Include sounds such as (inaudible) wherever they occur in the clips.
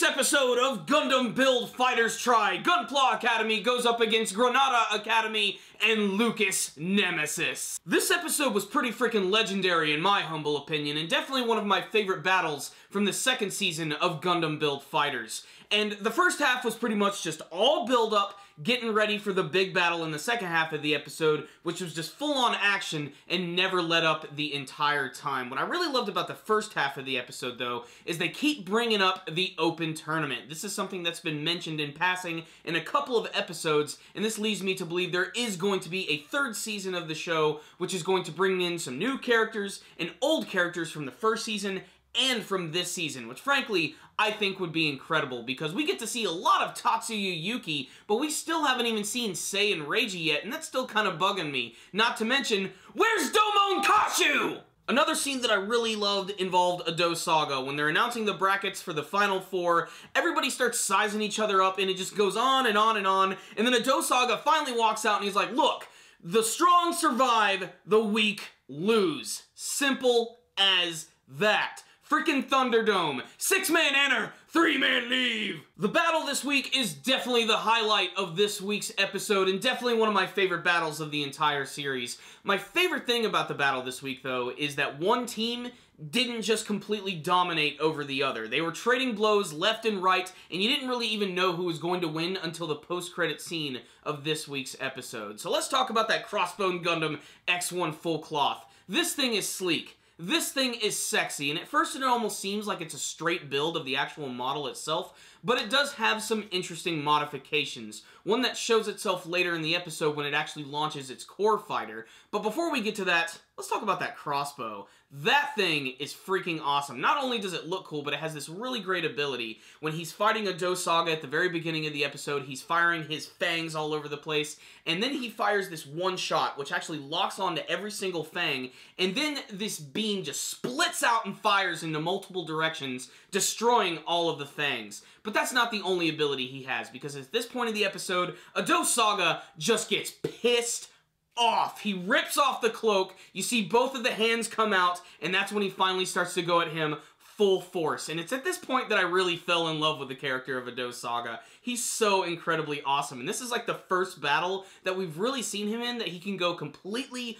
week's episode of Gundam Build Fighters Try, Gunpla Academy goes up against Granada Academy and Lucas Nemesis. This episode was pretty freaking legendary in my humble opinion, and definitely one of my favorite battles from the second season of Gundam Build Fighters. And the first half was pretty much just all build up, getting ready for the big battle in the second half of the episode, which was just full on action and never let up the entire time. What I really loved about the first half of the episode, though, is they keep bringing up the open tournament. This is something that's been mentioned in passing in a couple of episodes, and this leads me to believe there is going to be a third season of the show, which is going to bring in some new characters and old characters from the first season and from this season, which frankly, I think would be incredible because we get to see a lot of Tatsuya Yuki, but we still haven't even seen Sei and Reiji yet, and that's still kind of bugging me. Not to mention, where's Domon Kasshu? Another scene that I really loved involved Ado Saga. When they're announcing the brackets for the Final Four, everybody starts sizing each other up, and it just goes on and on and on, and then Ado Saga finally walks out and he's like, look, the strong survive, the weak lose. Simple as that. Freaking Thunderdome. Six man enter, three man leave. The battle this week is definitely the highlight of this week's episode and definitely one of my favorite battles of the entire series. My favorite thing about the battle this week, though, is that one team didn't just completely dominate over the other. They were trading blows left and right, and you didn't really even know who was going to win until the post-credit scene of this week's episode. So let's talk about that Crossbone Gundam X1 Full Cloth. This thing is sleek. This thing is sexy, and at first it almost seems like it's a straight build of the actual model itself, but it does have some interesting modifications. One that shows itself later in the episode when it actually launches its core fighter. But before we get to that, let's talk about that crossbow. That thing is freaking awesome. Not only does it look cool, but it has this really great ability. When he's fighting Ado Saga at the very beginning of the episode, he's firing his fangs all over the place, and then he fires this one shot, which actually locks onto every single fang, and then this beam just splits out and fires into multiple directions, destroying all of the fangs. But that's not the only ability he has, because at this point of the episode, Ado Saga just gets pissed off. He rips off the cloak, you see both of the hands come out, and that's when he finally starts to go at him full force. And it's at this point that I really fell in love with the character of Ado Saga. He's so incredibly awesome. And this is like the first battle that we've really seen him in that he can go completely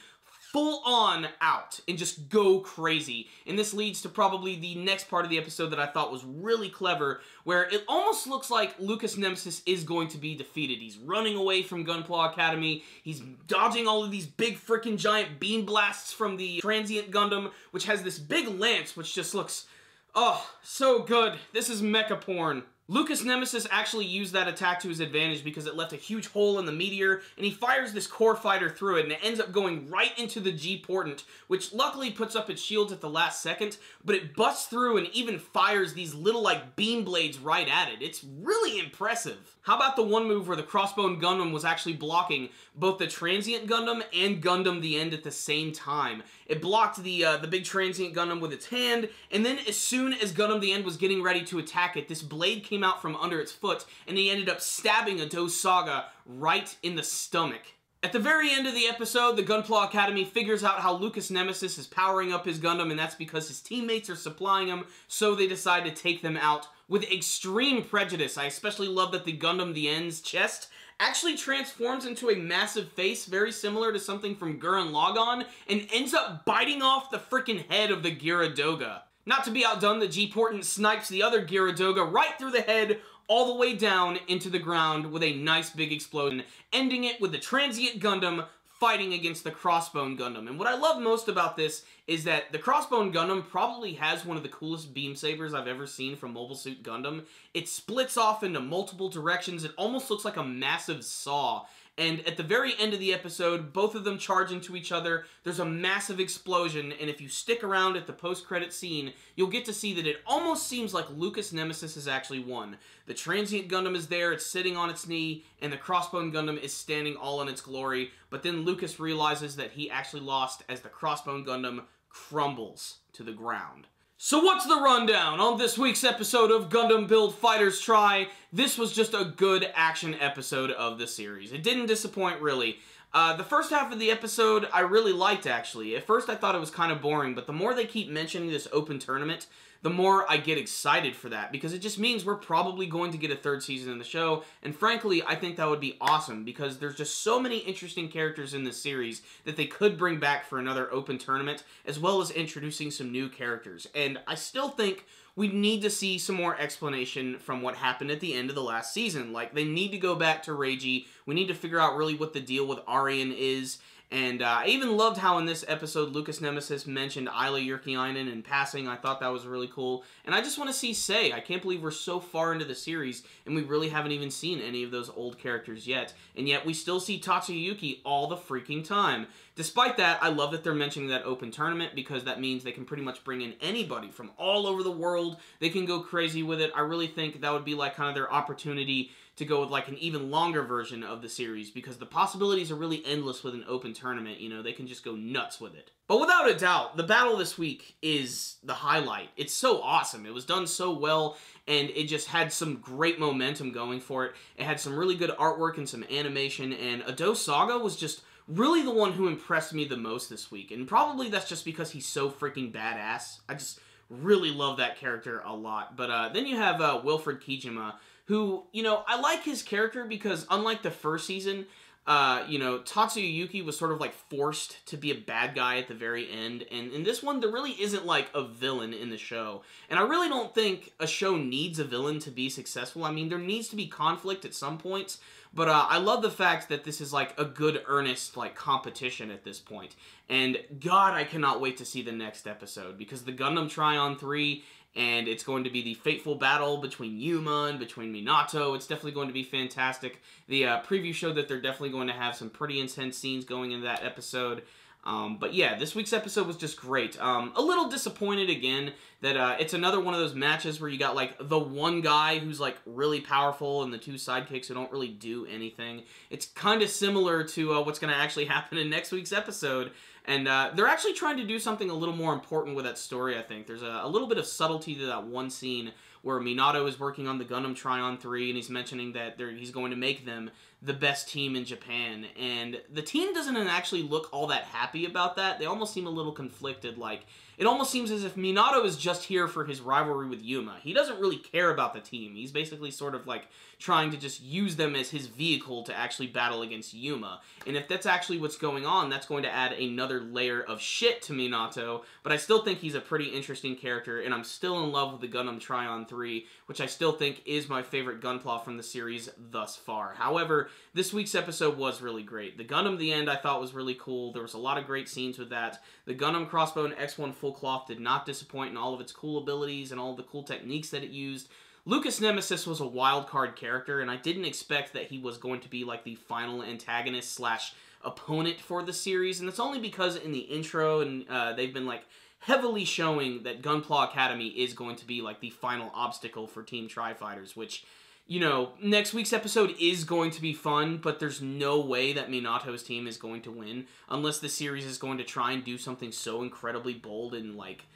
full on out and just go crazy. And this leads to probably the next part of the episode that I thought was really clever, where it almost looks like Lucas Nemesis is going to be defeated. He's running away from Gunpla Academy, he's dodging all of these big freaking giant beam blasts from the Transient Gundam, which has this big lance, which just looks, oh, so good. This is mecha porn. Lucas Nemesis actually used that attack to his advantage because it left a huge hole in the meteor, and he fires this core fighter through it, and it ends up going right into the G-Portent, which luckily puts up its shields at the last second, but it busts through and even fires these little, like, beam blades right at it. It's really impressive. How about the one move where the Crossbone Gundam was actually blocking both the Transient Gundam and Gundam the End at the same time? It blocked the, uh, the big Transient Gundam with its hand, and then as soon as Gundam the End was getting ready to attack it, this blade came out from under its foot, and he ended up stabbing Ado Saga right in the stomach. At the very end of the episode, the Gunpla Academy figures out how Lucas Nemesis is powering up his Gundam, and that's because his teammates are supplying him, so they decide to take them out with extreme prejudice. I especially love that the Gundam The End's chest actually transforms into a massive face very similar to something from Gurren Lagann and ends up biting off the freaking head of the Gyaradoga. Not to be outdone, the G-Portent snipes the other Gyaradoga right through the head all the way down into the ground with a nice big explosion, ending it with the Transient Gundam fighting against the Crossbone Gundam. And what I love most about this is that the Crossbone Gundam probably has one of the coolest beam sabers I've ever seen from Mobile Suit Gundam. It splits off into multiple directions. It almost looks like a massive saw. And at the very end of the episode, both of them charge into each other. There's a massive explosion, and if you stick around at the post-credit scene, you'll get to see that it almost seems like Lucas Nemesis has actually won. The Transient Gundam is there, it's sitting on its knee, and the Crossbone Gundam is standing all in its glory, but then Lucas realizes that he actually lost as the Crossbone Gundam crumbles to the ground. So what's the rundown on this week's episode of Gundam Build Fighters Try? This was just a good action episode of the series. It didn't disappoint, really. Uh, the first half of the episode I really liked, actually. At first I thought it was kind of boring, but the more they keep mentioning this open tournament, the more I get excited for that because it just means we're probably going to get a third season in the show. And frankly, I think that would be awesome because there's just so many interesting characters in this series that they could bring back for another open tournament, as well as introducing some new characters. And I still think we need to see some more explanation from what happened at the end of the last season. Like, they need to go back to Reiji. We need to figure out really what the deal with Arian is and uh, I even loved how in this episode Lucas Nemesis mentioned Aila Jyrkiäinen in passing. I thought that was really cool. And I just want to see Sei. I can't believe we're so far into the series and we really haven't even seen any of those old characters yet. And yet we still see Tatsuyuki all the freaking time. Despite that, I love that they're mentioning that open tournament because that means they can pretty much bring in anybody from all over the world. They can go crazy with it. I really think that would be like kind of their opportunity to go with like an even longer version of the series because the possibilities are really endless with an open tournament. You know, they can just go nuts with it. But without a doubt, the battle this week is the highlight. It's so awesome. It was done so well, and it just had some great momentum going for it. It had some really good artwork and some animation, and Ado Saga was just really the one who impressed me the most this week. And probably that's just because he's so freaking badass. I just really love that character a lot. But uh, then you have uh, Wilfred Kijima, who, you know, I like his character because unlike the first season, uh, you know, Tatsuyuki was sort of like forced to be a bad guy at the very end. And in this one, there really isn't like a villain in the show. And I really don't think a show needs a villain to be successful. I mean, there needs to be conflict at some points. But uh, I love the fact that this is like a good, earnest like competition at this point. And God, I cannot wait to see the next episode because the Gundam Tryon 3 and it's going to be the fateful battle between Yuma and between Minato. It's definitely going to be fantastic. The uh, preview showed that they're definitely going to have some pretty intense scenes going into that episode. Um, but yeah, this week's episode was just great. Um, a little disappointed again that uh, it's another one of those matches where you got like the one guy who's like really powerful and the two sidekicks who don't really do anything. It's kind of similar to uh, what's going to actually (laughs) happen in next week's episode. And uh, they're actually trying to do something a little more important with that story, I think. There's a, a, little bit of subtlety to that one scene where Minato is working on the Gundam Tryon 3 and he's mentioning that he's going to make them the best team in Japan. And the team doesn't actually look all that happy about that. They almost seem a little conflicted. Like, it almost seems as if Minato is just here for his rivalry with Yuma. He doesn't really care about the team. He's basically sort of like trying to just use them as his vehicle to actually battle against Yuma. And if that's actually what's going on, that's going to add another layer of shit to Minato. But I still think he's a pretty interesting character, and I'm still in love with the Gundam Tryon 3, which I still think is my favorite Gunpla from the series thus far. However, this week's episode was really great. The Gundam the End I thought was really cool. There was a lot of great scenes with that. The Gundam Crossbone X1 Full Cloth did not disappoint in all of its cool abilities and all the cool techniques that it used. Lucas Nemesis was a wild card character, and I didn't expect that he was going to be like the final antagonist slash opponent for the series, and it's only because in the intro and uh, they've been like heavily showing that Gunpla Academy is going to be like the final obstacle for Team Try Fighters, which you know, next week's episode is going to be fun, but there's no way that Minato's team is going to win unless the series is going to try and do something so incredibly bold and like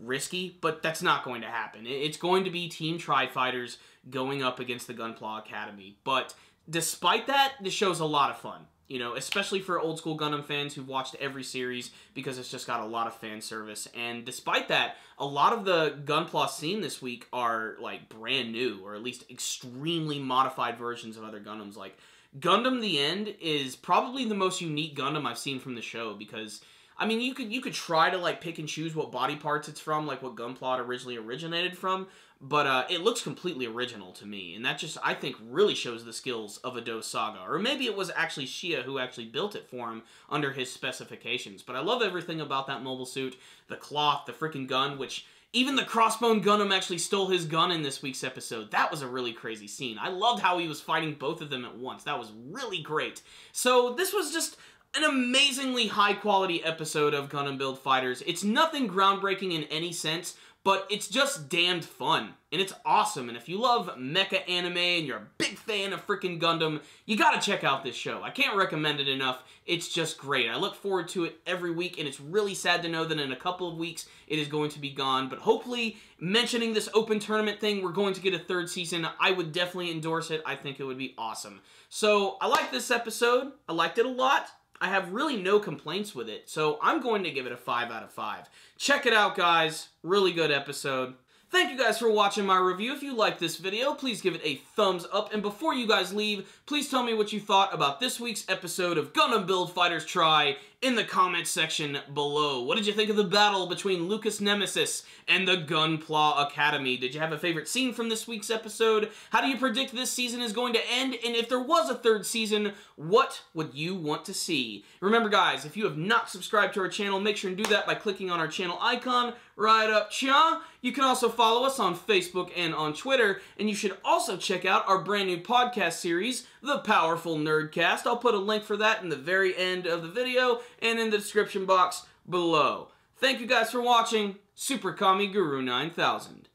risky, but that's not going to happen. It's going to be Team Try Fighters going up against the Gunpla Academy. But despite that, the show's a lot of fun. You know, especially for old school Gundam fans who've watched every series because it's just got a lot of fan service. And despite that, a lot of the Gunpla scene this week are like brand new or at least extremely modified versions of other Gundams. Like Gundam the End is probably the most unique Gundam I've seen from the show because I mean, you could you could try to like pick and choose what body parts it's from, like what Gunpla originally originated from, but uh, it looks completely original to me, and that just I think really shows the skills of a Ado Saga, or maybe it was actually Shia who actually built it for him under his specifications. But I love everything about that mobile suit, the cloth, the freaking gun, which even the crossbone Gundam actually stole his gun in this week's episode. That was a really crazy scene. I loved how he was fighting both of them at once. That was really great. So this was just an amazingly high quality episode of Gundam Build Fighters. It's nothing groundbreaking in any sense, but it's just damned fun. And it's awesome. And if you love mecha anime and you're a big fan of freaking Gundam, you gotta check out this show. I can't recommend it enough. It's just great. I look forward to it every week, and it's really sad to know that in a couple of weeks it is going to be gone. But hopefully, mentioning this open tournament thing, we're going to get a third season. I would definitely endorse it. I think it would be awesome. So, I like this episode. I liked it a lot. I have really no complaints with it, so I'm going to give it a 5 out of 5. Check it out, guys. Really good episode. Thank you guys for watching my review. If you liked this video, please give it a thumbs up. And before you guys leave, please tell me what you thought about this week's episode of Gundam Build Fighters Try in the comments section below. What did you think of the battle between Lucas Nemesis and the Gunpla Academy? Did you have a favorite scene from this week's episode? How do you predict this season is going to end? And if there was a third season, what would you want to see? Remember guys, if you have not subscribed to our channel, make sure and do that by clicking on our channel icon right up cha. You can also follow us on Facebook and on Twitter, and you should also check out our brand new podcast series, The Powerful Nerdcast. I'll put a link for that in the very end of the video and in the description box below. Thank you guys for watching. Super Kami Guru 9000.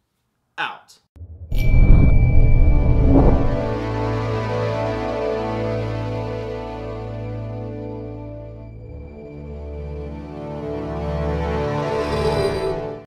Out.